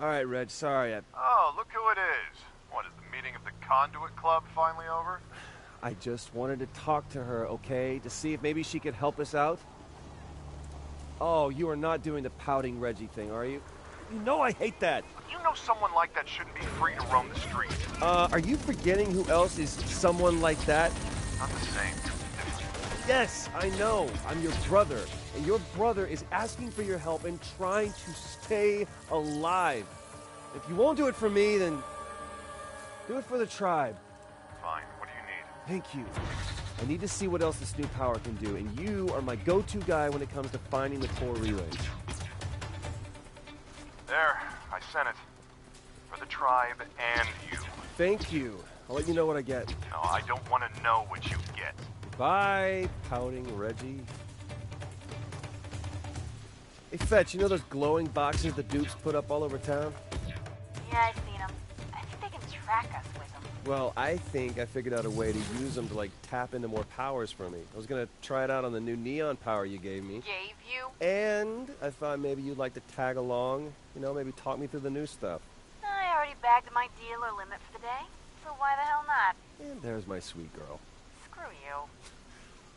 All right, Reg, sorry. I, Oh, look who it is. What, is the meeting of the Conduit Club finally over? I just wanted to talk to her, okay? To see if maybe she could help us out. Oh, you are not doing the pouting Reggie thing, are you? You know I hate that. You know someone like that shouldn't be free to roam the streets. Uh, are you forgetting who else is someone like that? Not the same. Yes, I know. I'm your brother. And your brother is asking for your help and trying to stay alive. If you won't do it for me, then do it for the tribe. Fine. What do you need? Thank you. I need to see what else this new power can do, and you are my go-to guy when it comes to finding the core relays. There, I sent it. For the tribe and you. Thank you. I'll let you know what I get. No, I don't want to know what you get. Bye, pouting Reggie. Hey, Fetch, you know those glowing boxes the dupes put up all over town? Yeah, I've seen them. I think they can track us with them. Well, I think I figured out a way to use them to, like, tap into more powers for me. I was gonna try it out on the new neon power you gave me. Gave you? And I thought maybe you'd like to tag along. You know, maybe talk me through the new stuff. I already bagged my dealer limit for the day, so why the hell not? And there's my sweet girl. Screw you.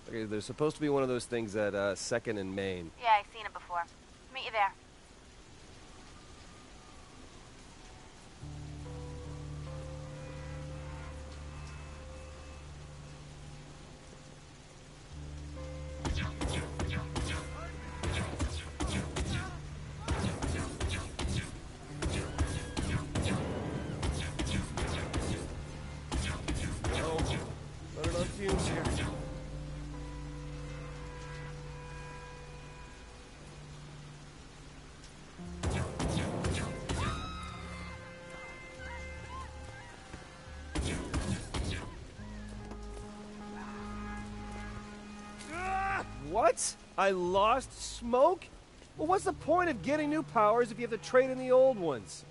Okay, there's supposed to be one of those things at uh, Second and Main. Yeah, I've seen it before. Meet you there. Fumes here. What? I lost smoke? Well, what's the point of getting new powers if you have to trade in the old ones?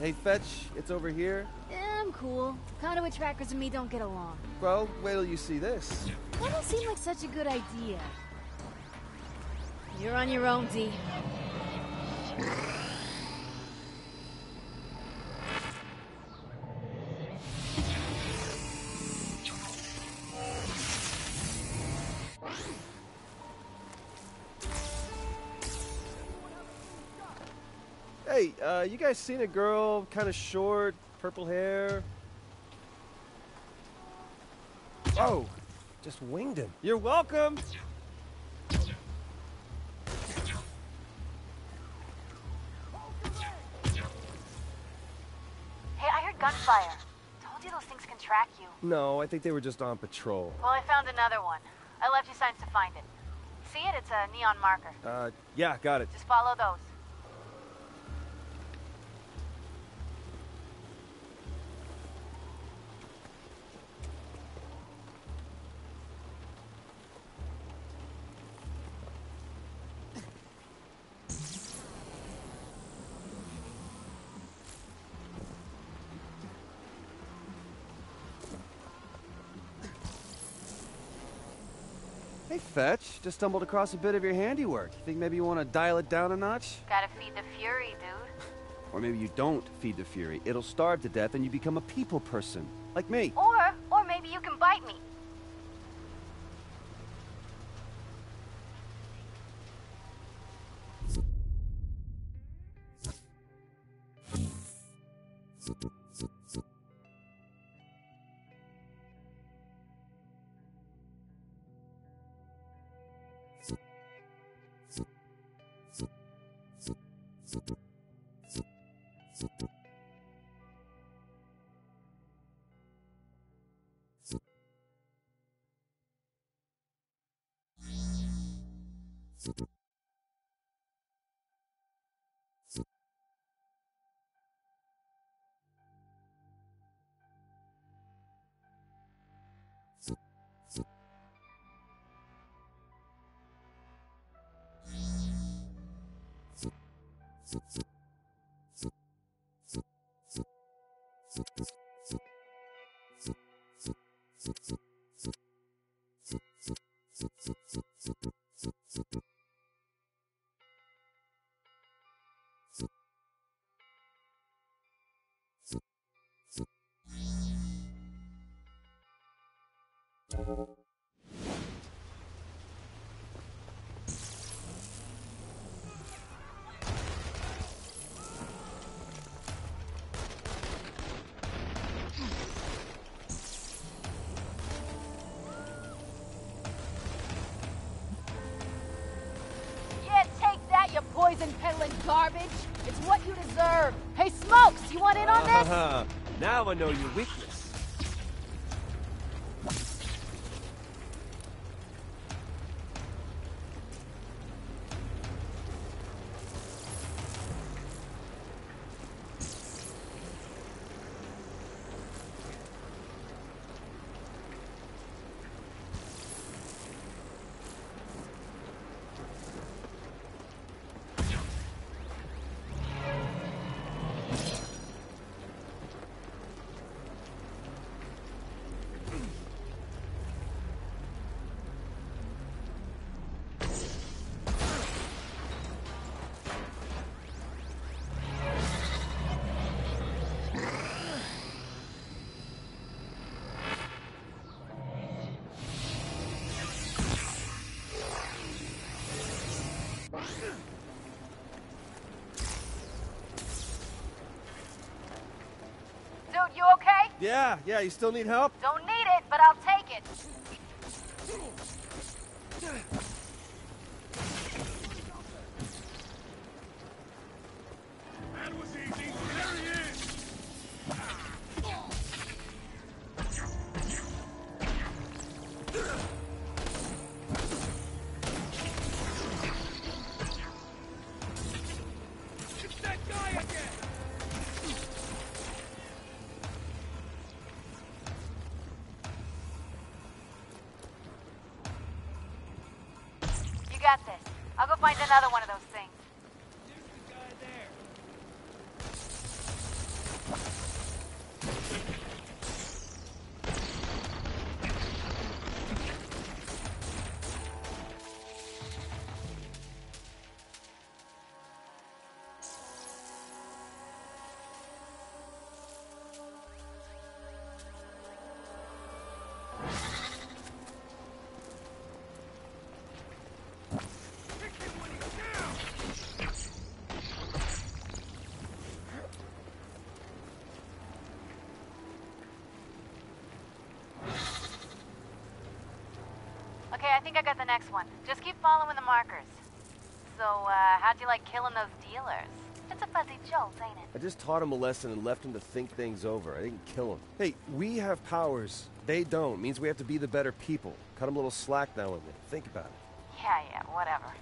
Hey, Fetch, it's over here. Eh, I'm cool. Conduit trackers and me don't get along. Well, wait till you see this. That don't seem like such a good idea. You're on your own, D. you guys seen a girl, kind of short, purple hair? Oh, just winged him. You're welcome. Hey, I heard gunfire. Told you those things can track you. No, I think they were just on patrol. Well, I found another one. I left you signs to find it. See it? It's a neon marker. Uh, yeah, got it. Just follow those. Fetch, just stumbled across a bit of your handiwork. You Think maybe you want to dial it down a notch? Gotta feed the fury, dude. Or maybe you don't feed the Fury. It'll starve to death and you become a people person. Like me. Or, or maybe you can bite me. Yeah, garbage. It's what you deserve. Hey, Smokes, you want in on this? Now I know your weakness. Yeah, yeah, you still need help? Don't Okay, I think I got the next one. Just keep following the markers. So, uh, how'd you like killing those dealers? It's a fuzzy jolt, ain't it? I just taught him a lesson and left him to think things over. I didn't kill him. Hey, we have powers. They don't. means we have to be the better people. Cut him a little slack now and then. Think about it. Yeah, yeah, whatever.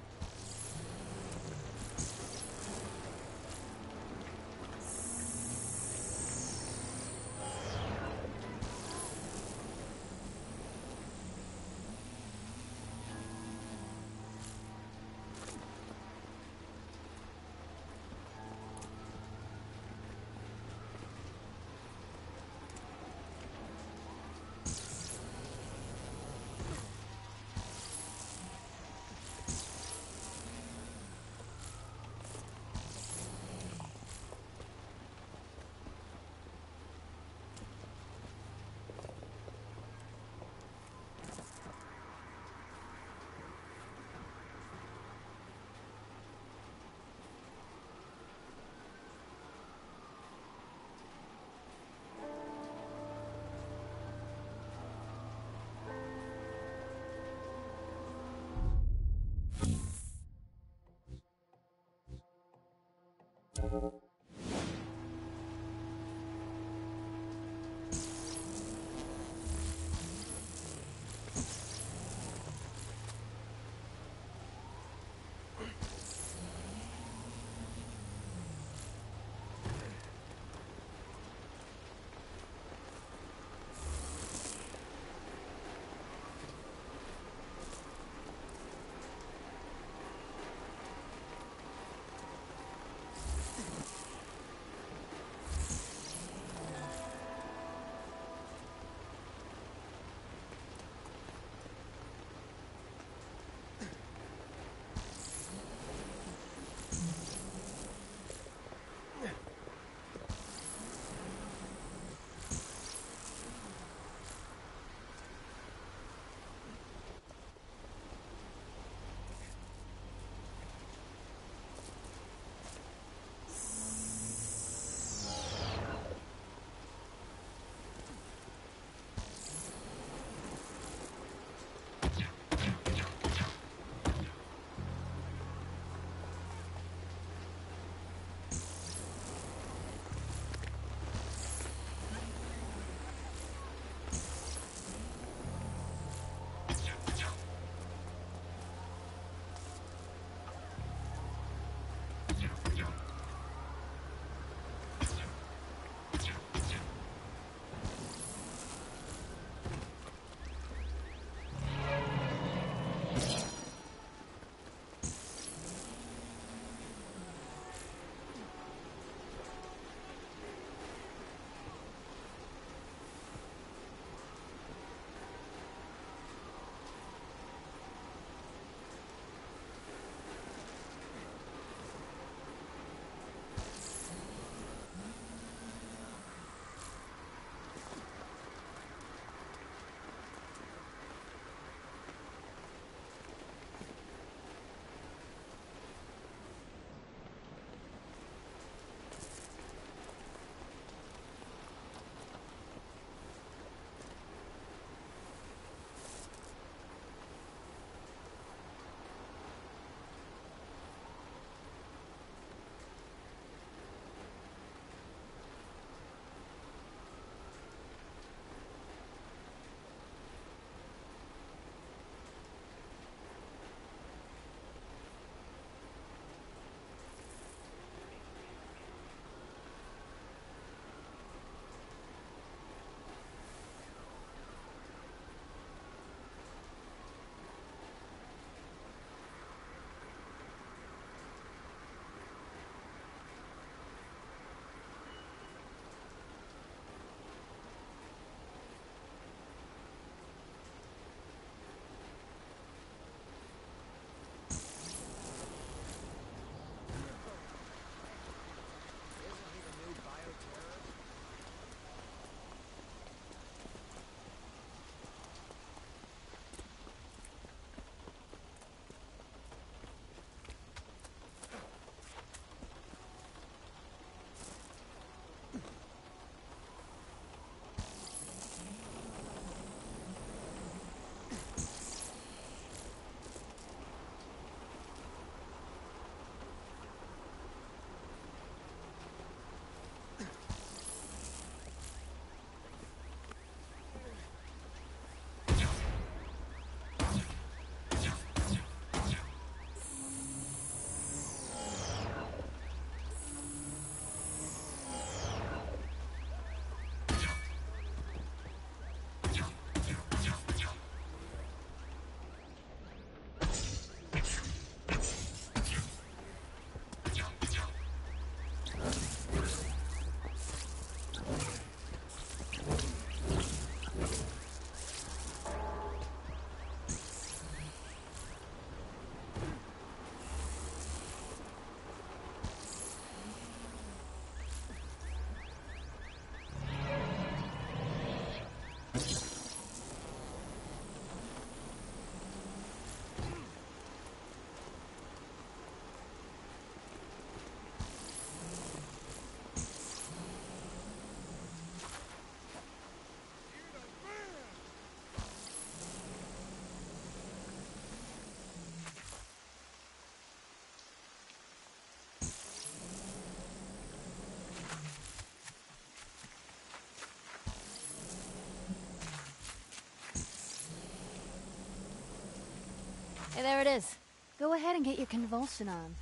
Go ahead and get your convulsion on.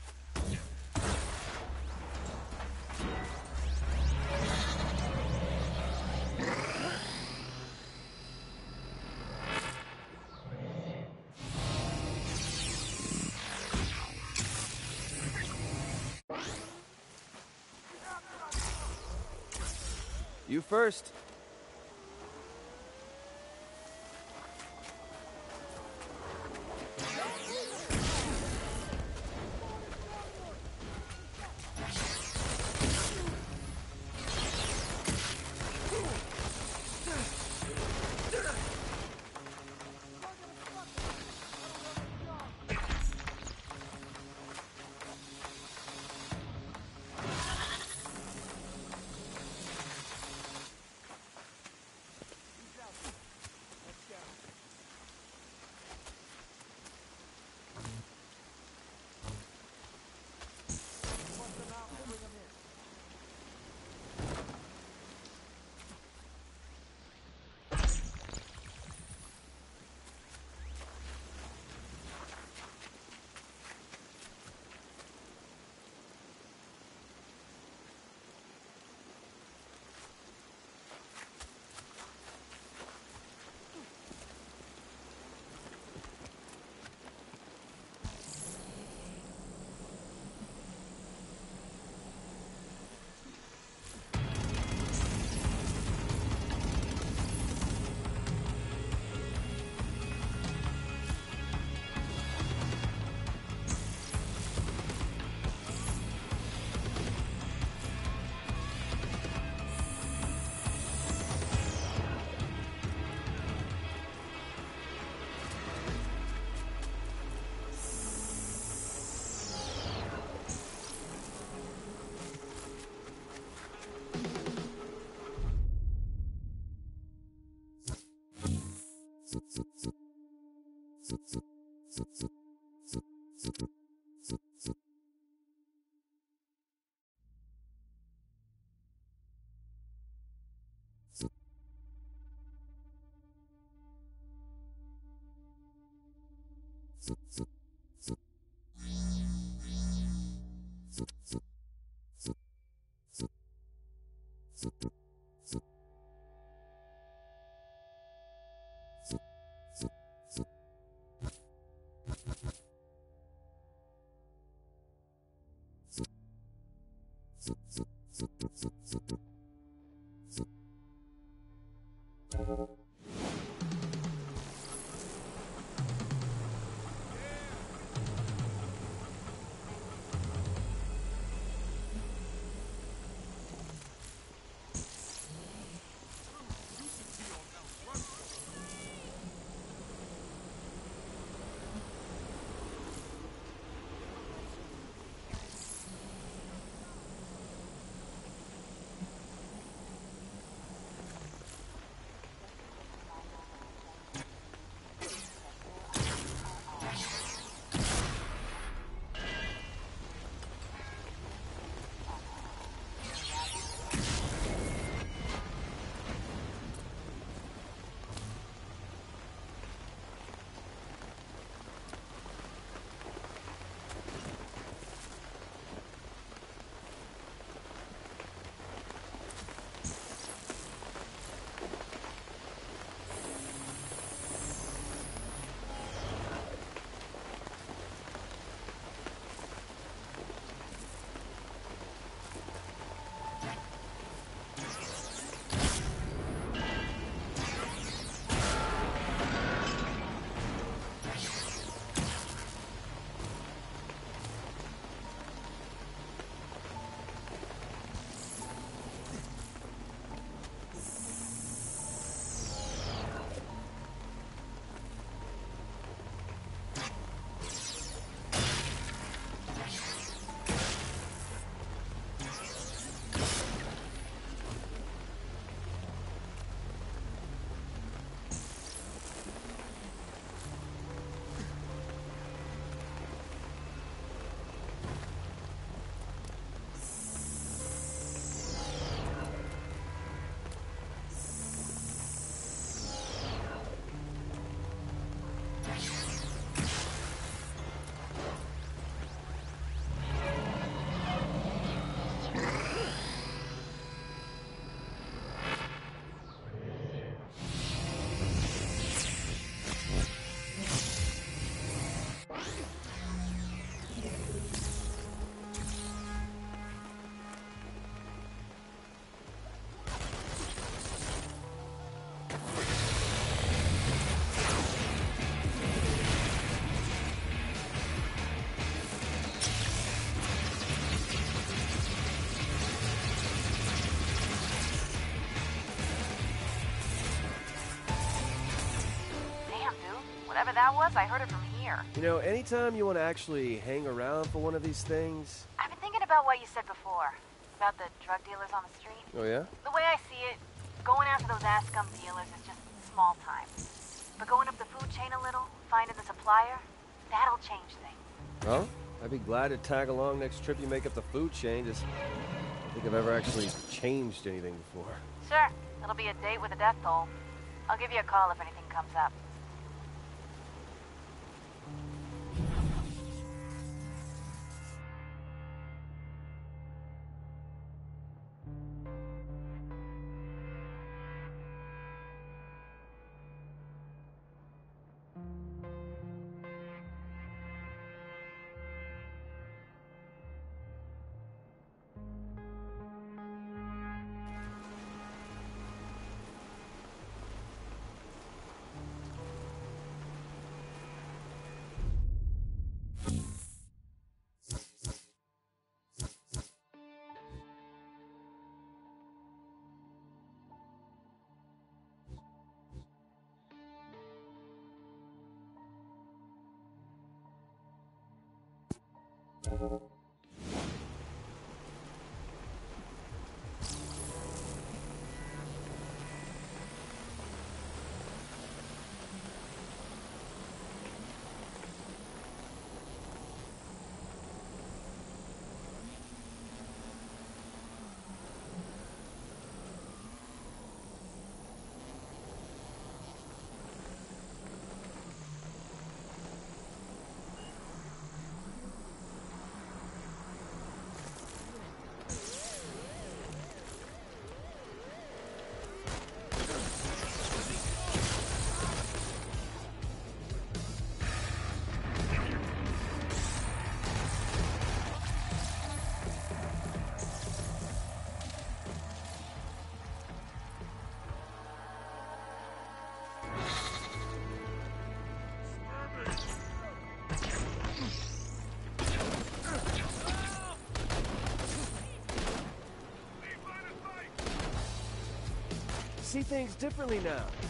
You first. You know, anytime you want to actually hang around for one of these things. I've been thinking about what you said before. About the drug dealers on the street. Oh, yeah? The way I see it, going after those ass scum dealers is just small time. But going up the food chain a little, finding the supplier, that'll change things. Well, I'd be glad to tag along next trip you make up the food chain. Just don't think I've ever actually changed anything before. Sure, it'll be a date with a death toll. I'll give you a call if anything comes up. See things differently now.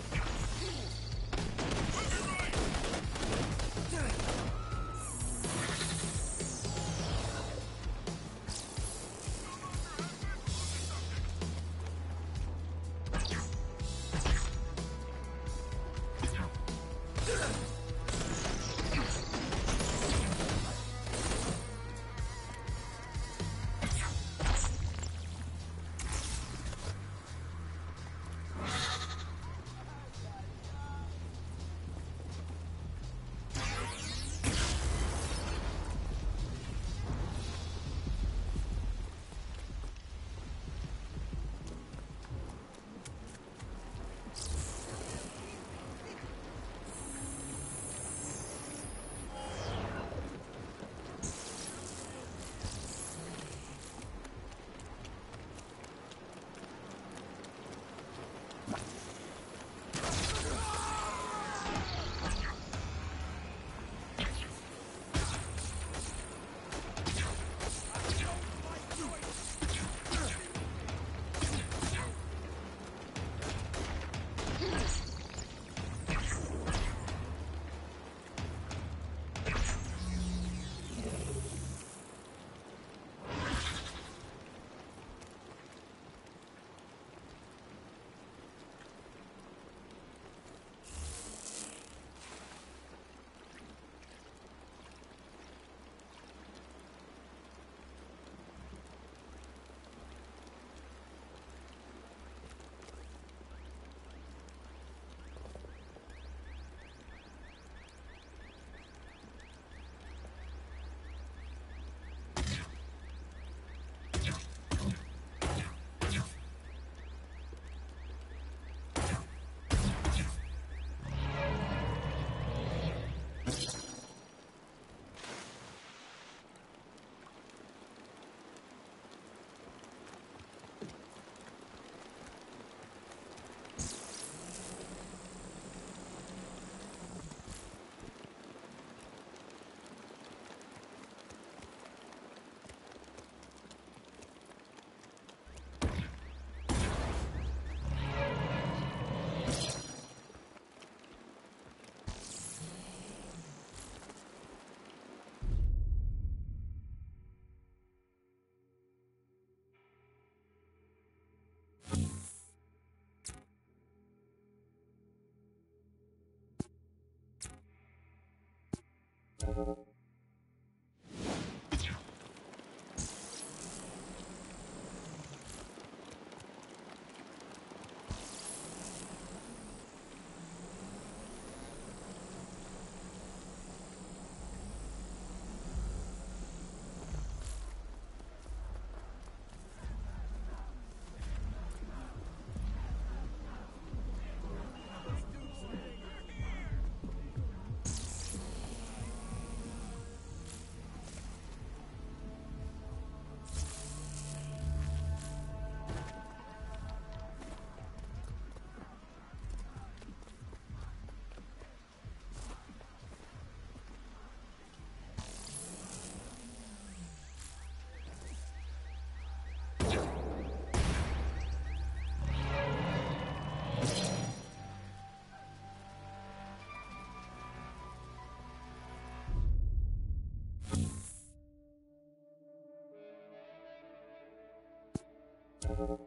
Sorry.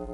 You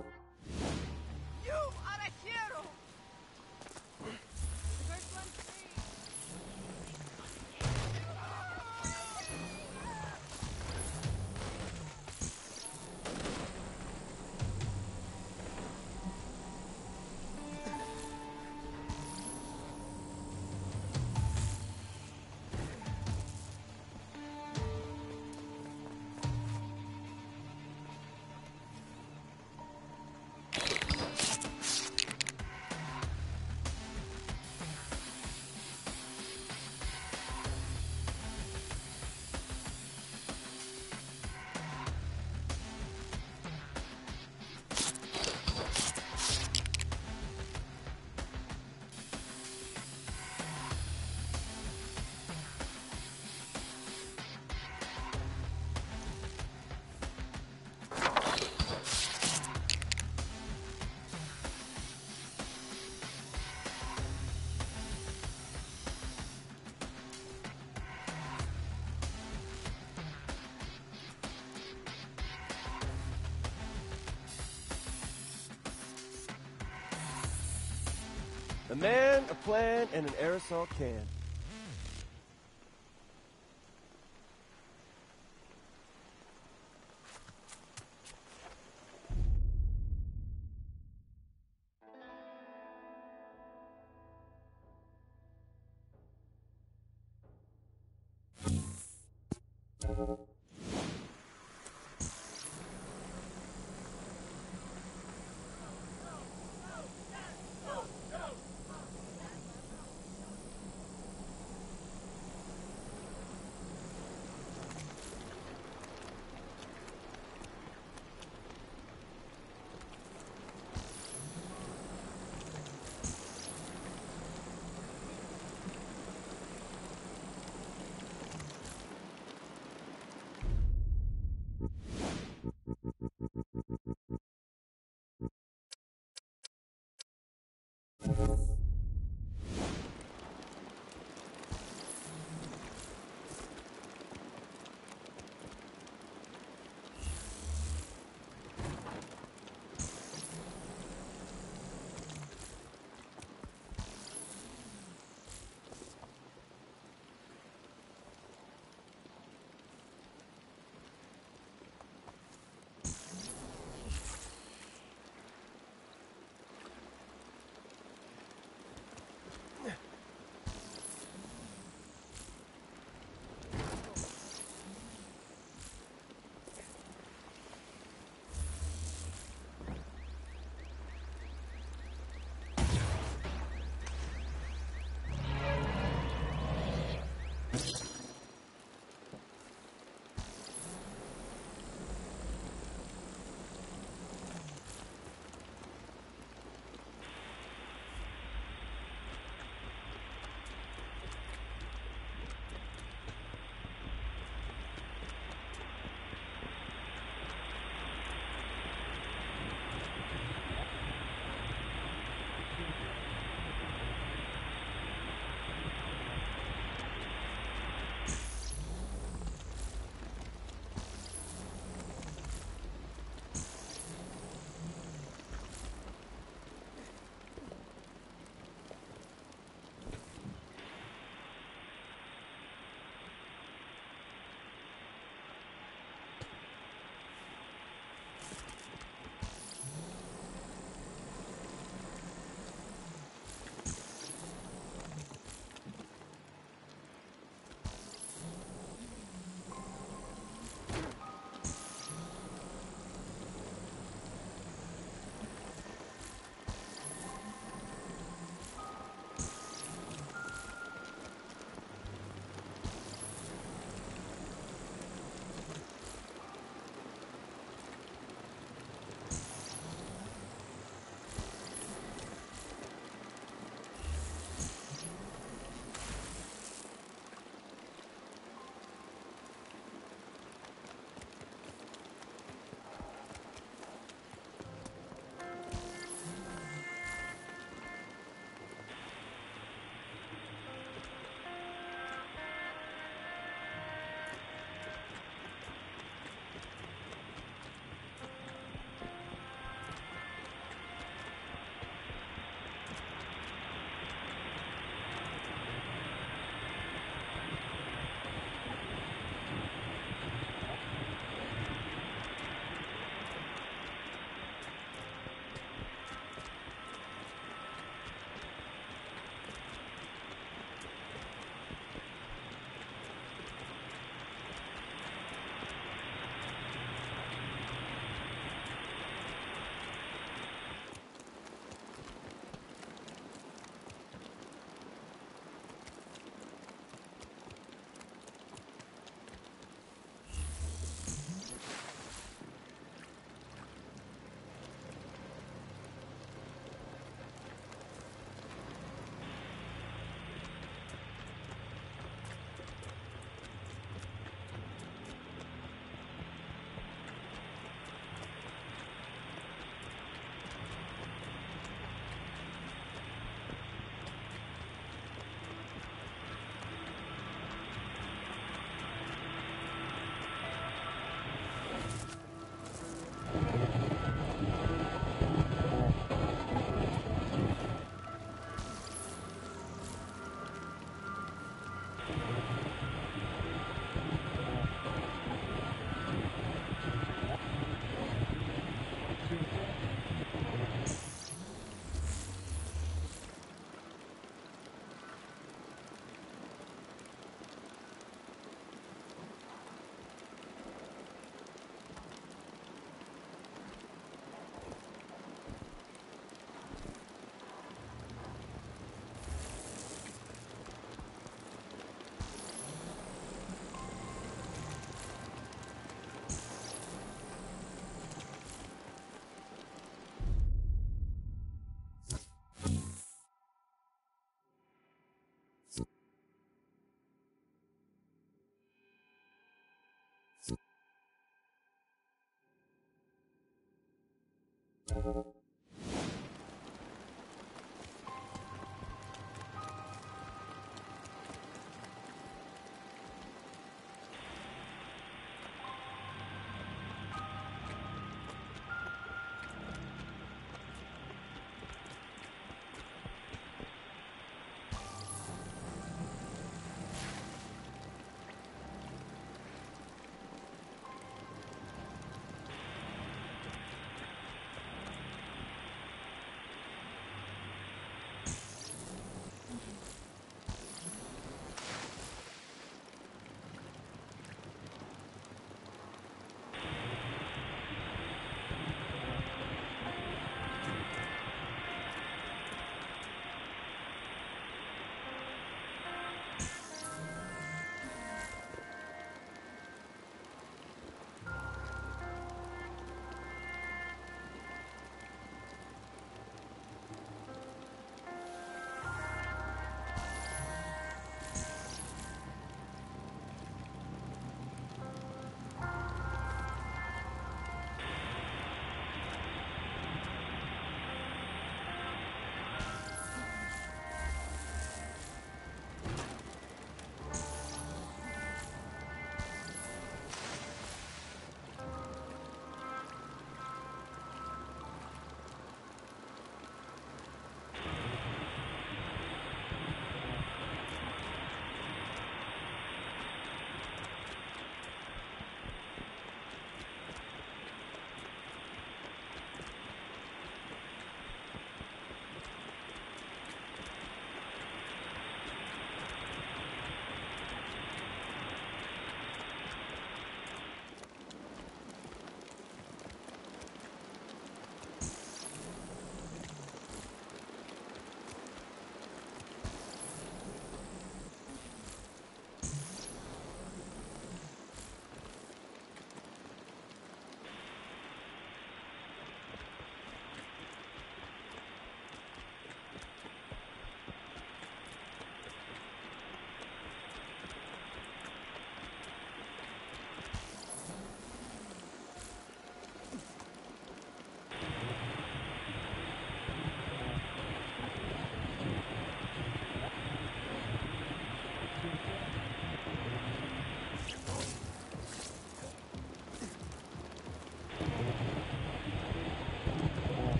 A man, a plan, and an aerosol can.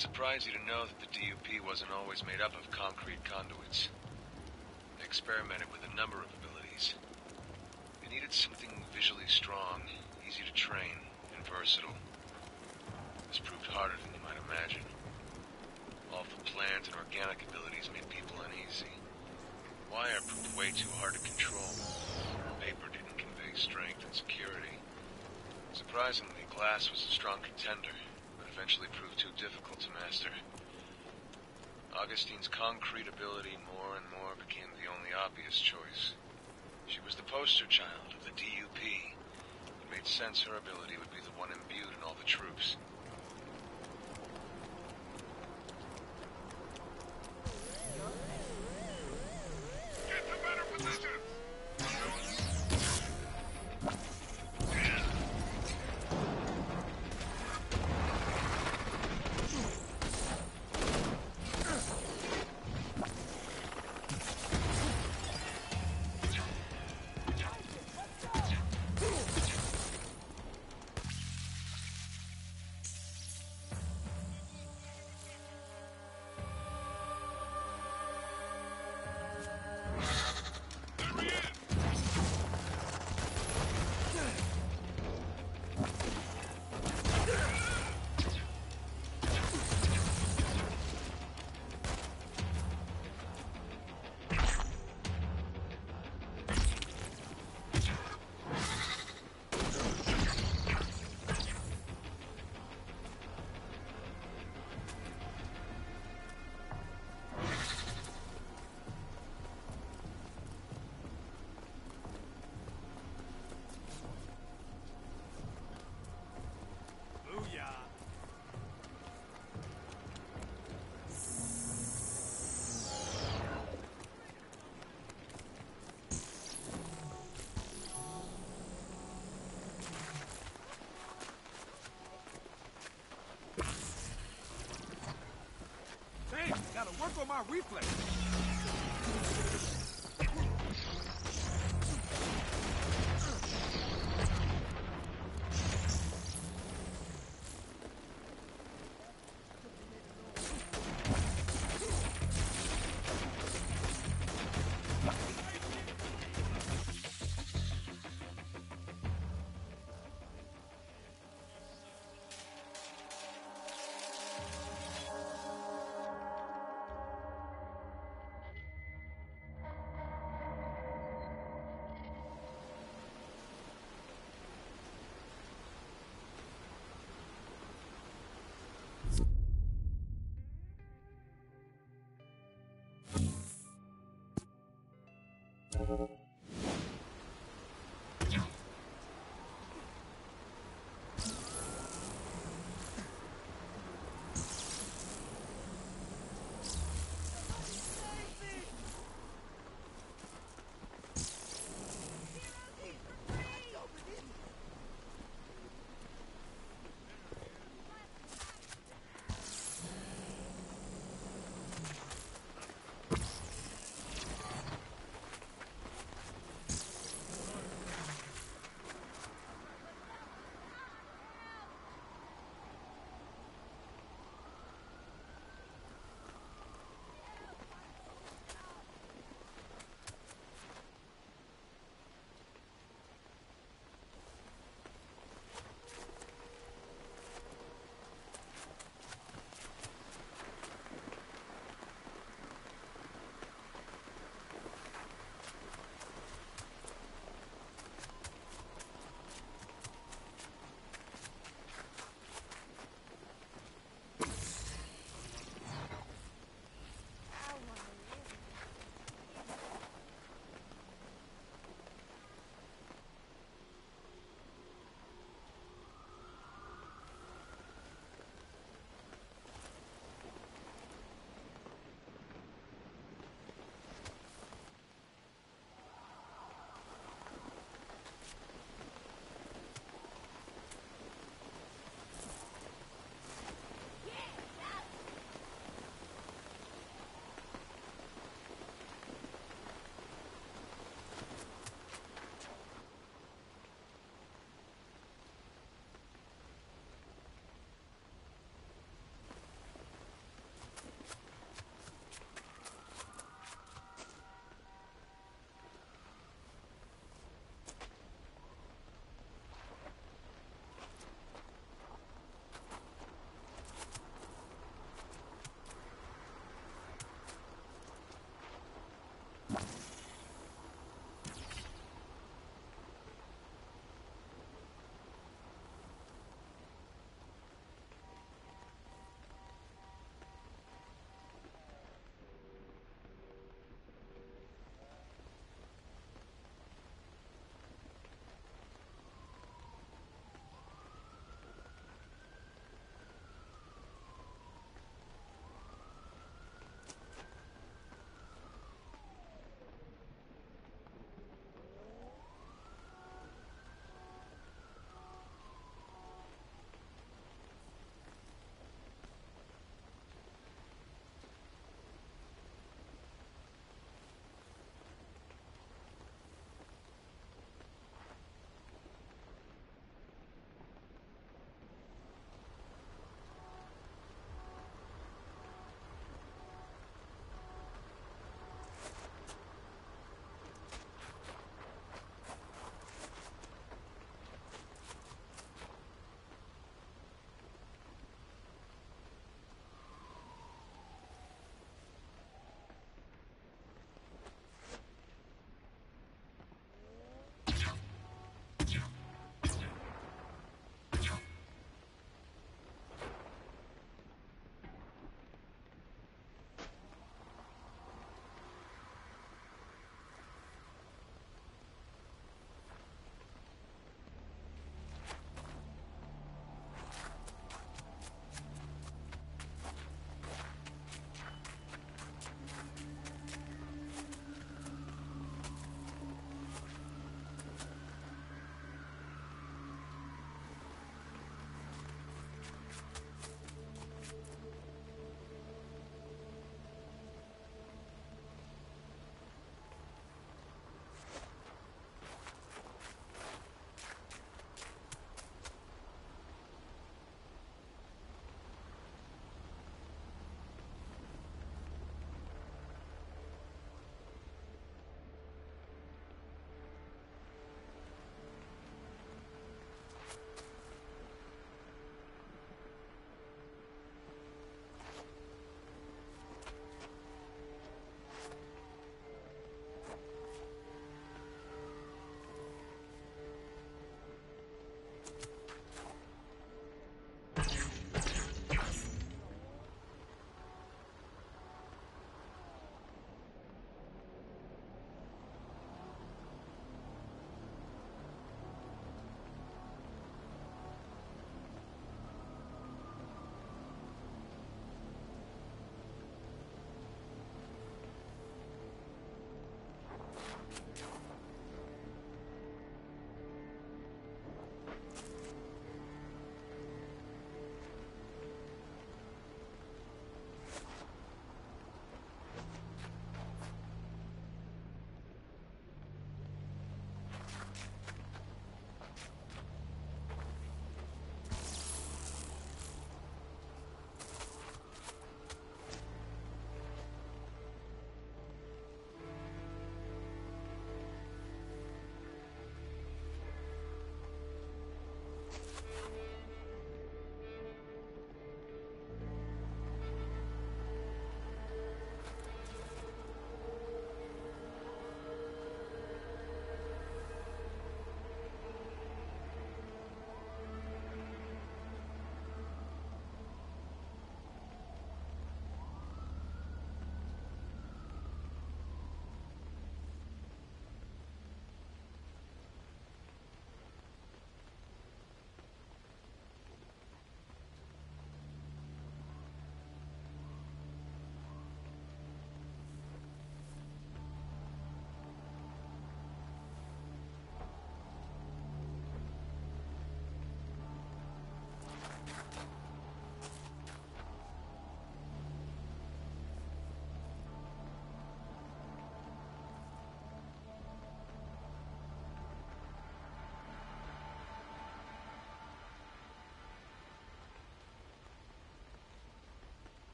Surprise you to know that the DUP wasn't always made up of concrete conduits. They experimented with a number of abilities. They needed something visually strong, easy to train, and versatile. This proved harder than you might imagine. Awful plant and organic abilities made people uneasy. Wire proved way too hard to control. Paper didn't convey strength and security. Surprisingly, glass was a strong contender, eventually proved too difficult to master. Augustine's concrete ability more and more became the only obvious choice. She was the poster child of the DUP. It made sense her ability would be the one imbued in all the troops. Gotta work on my reflex.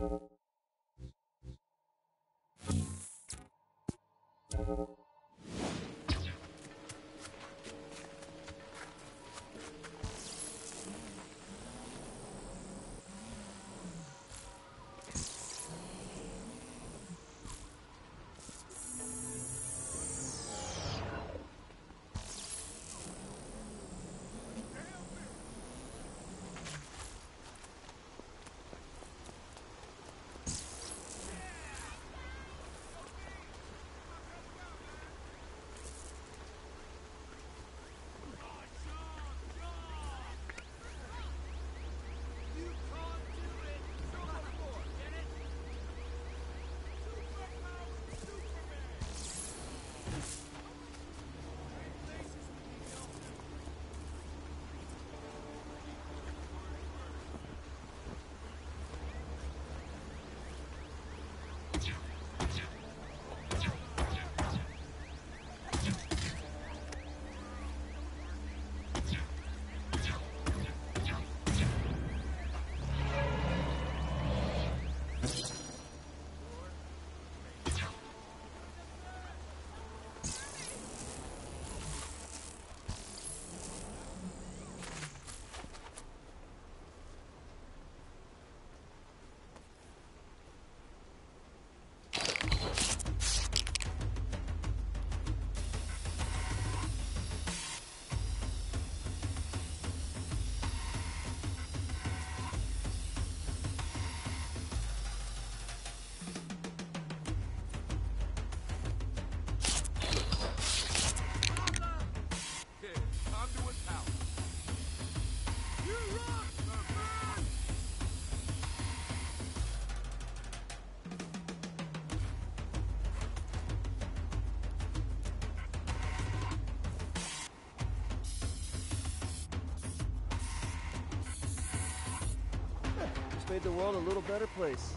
Just made the world a little better place.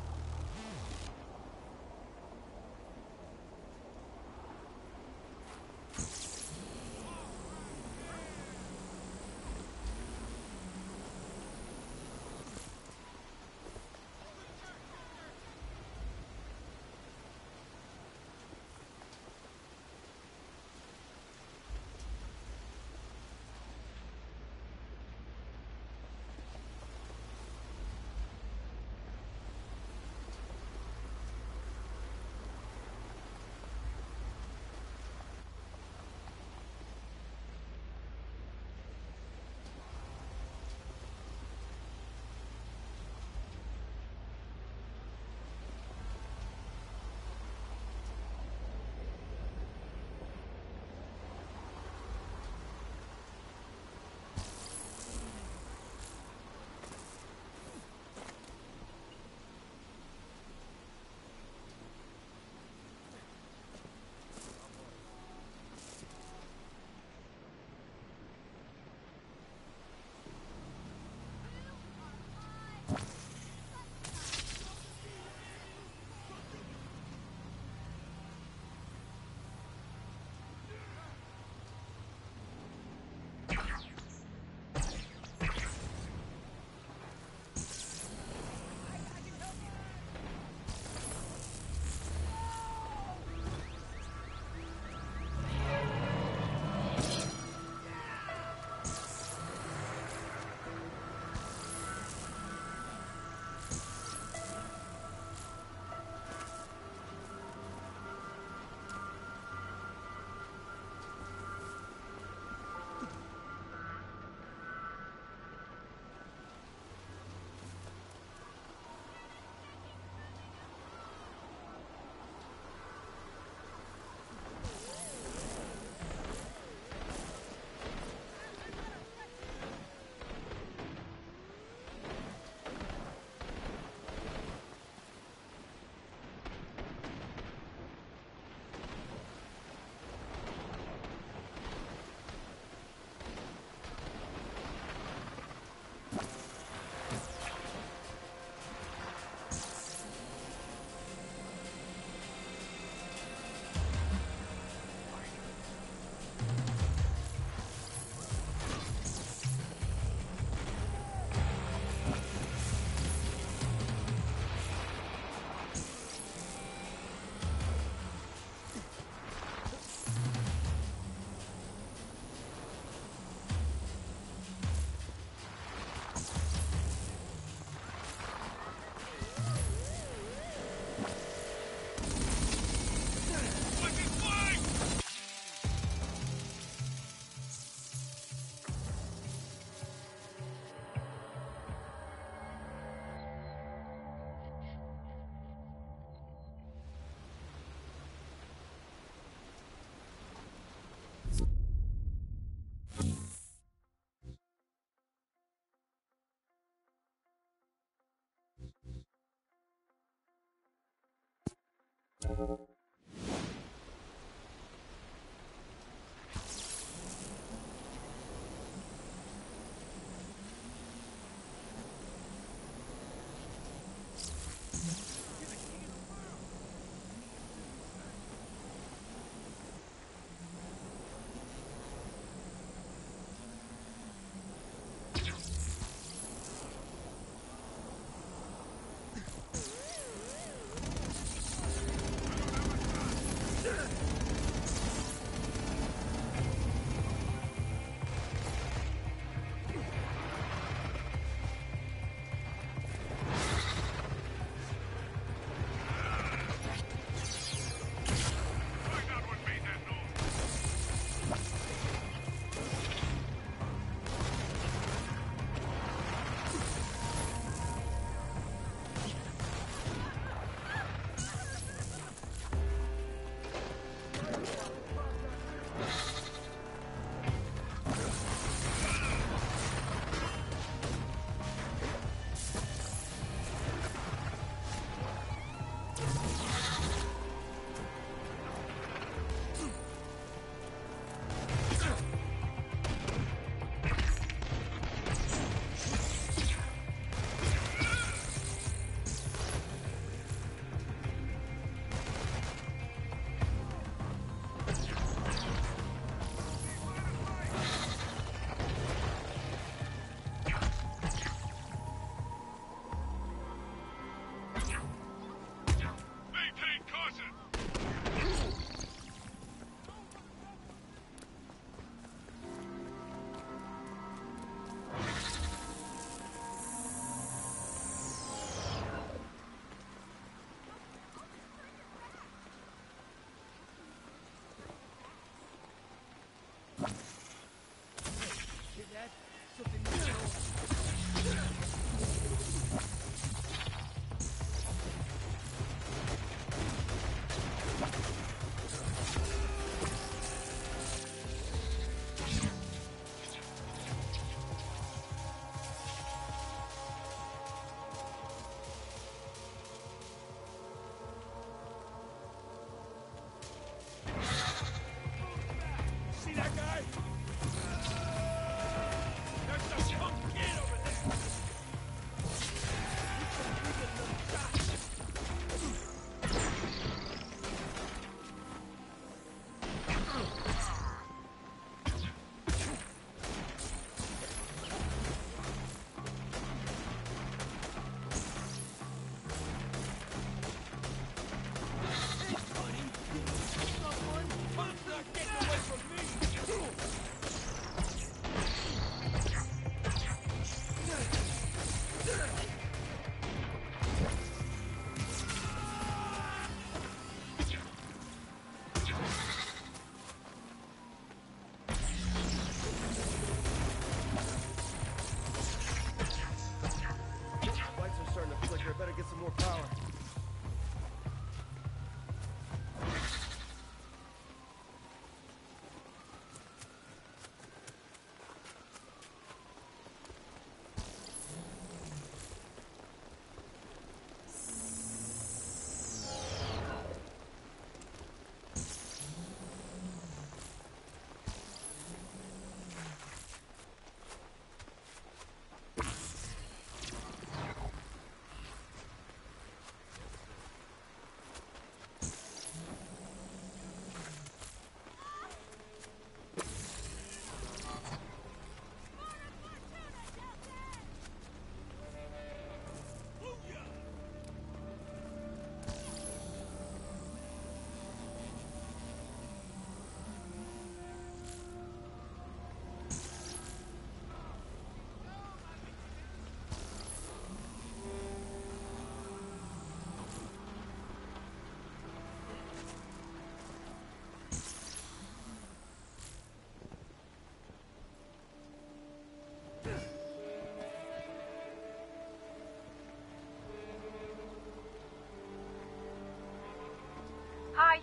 Find See that guy?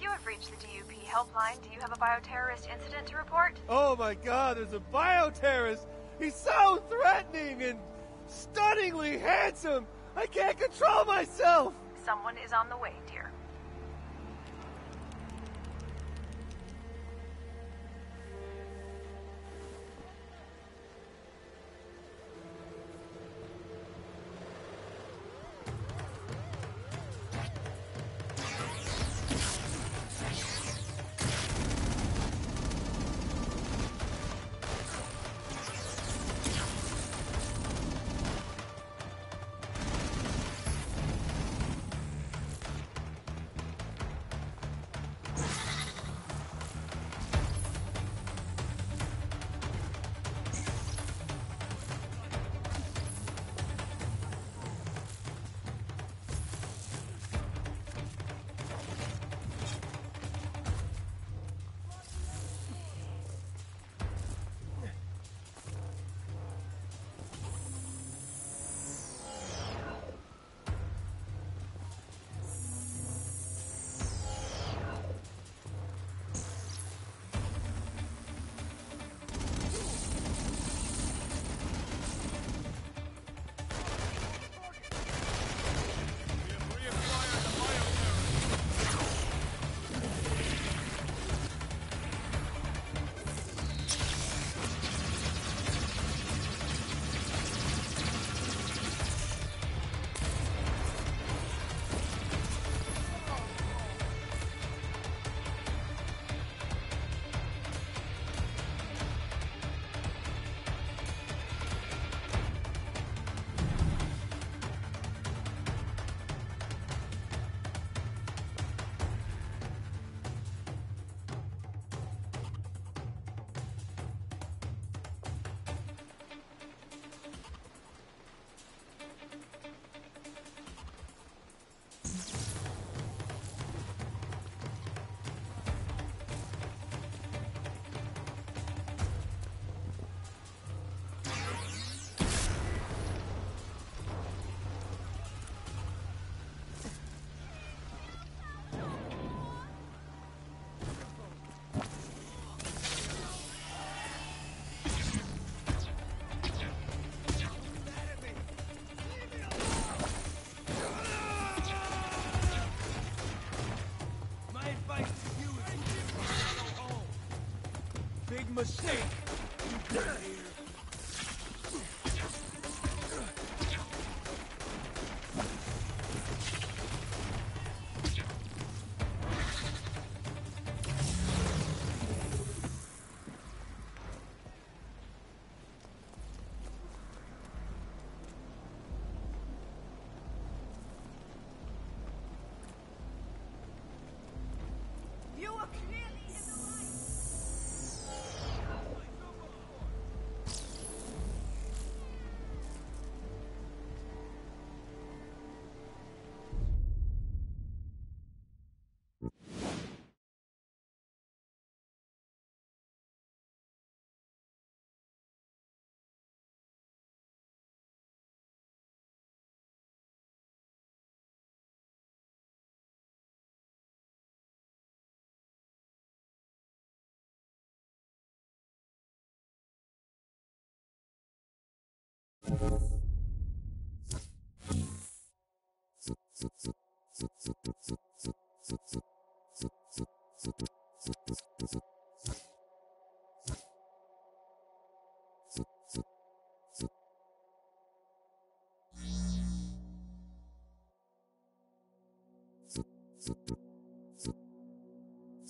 You have reached the DUP helpline. Do you have a bioterrorist incident to report? Oh my god, there's a bioterrorist! He's so threatening and stunningly handsome! I can't control myself! Someone is on the way, dear. Mistake. You are clearly in the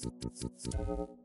right. Thank you.